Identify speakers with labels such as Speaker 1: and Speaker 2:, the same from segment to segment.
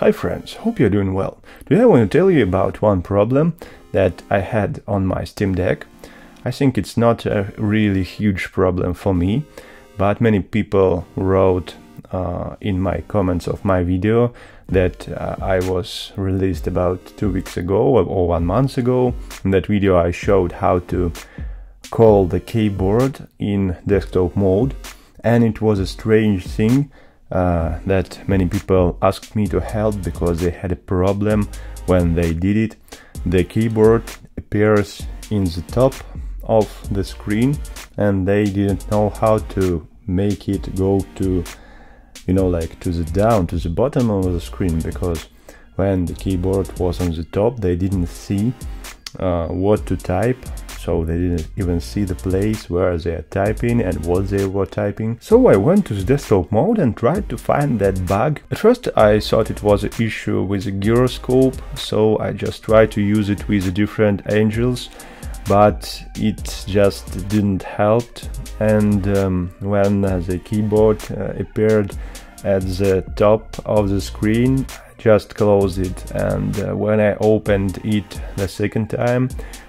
Speaker 1: Hi friends, hope you're doing well. Today I want to tell you about one problem that I had on my Steam Deck. I think it's not a really huge problem for me, but many people wrote uh, in my comments of my video that uh, I was released about two weeks ago or one month ago. In that video I showed how to call the keyboard in desktop mode and it was a strange thing uh, that many people asked me to help because they had a problem when they did it. The keyboard appears in the top of the screen and they didn't know how to make it go to you know like to the down to the bottom of the screen because when the keyboard was on the top they didn't see uh, what to type so they didn't even see the place where they are typing and what they were typing. So I went to the desktop mode and tried to find that bug. At first I thought it was an issue with the gyroscope, so I just tried to use it with different angles but it just didn't help and um, when the keyboard uh, appeared at the top of the screen just closed it and uh, when I opened it the second time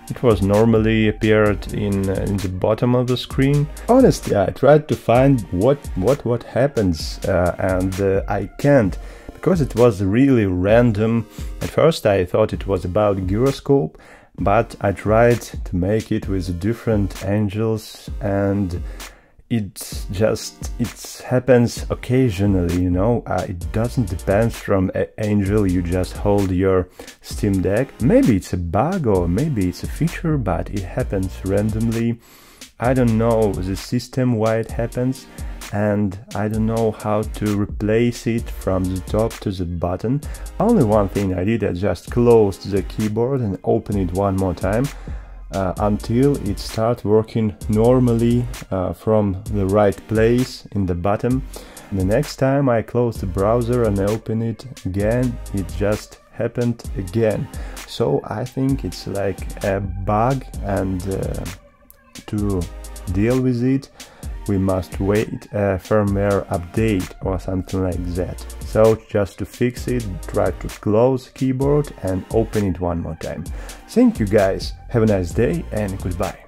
Speaker 1: it was normally appeared in, uh, in the bottom of the screen. Honestly, I tried to find what what what happens uh, and uh, I can't because it was really random. At first I thought it was about gyroscope, but I tried to make it with different angles and it just it happens occasionally you know? Uh, it doesn't depend from angel you just hold your steam deck. Maybe it's a bug or maybe it's a feature but it happens randomly. I don't know the system why it happens and I don't know how to replace it from the top to the button. Only one thing I did, I just closed the keyboard and opened it one more time uh, until it starts working normally uh, from the right place in the bottom. The next time I close the browser and open it again, it just happened again. So I think it's like a bug and uh, to deal with it we must wait a firmware update or something like that. So just to fix it, try to close keyboard and open it one more time. Thank you guys, have a nice day and goodbye.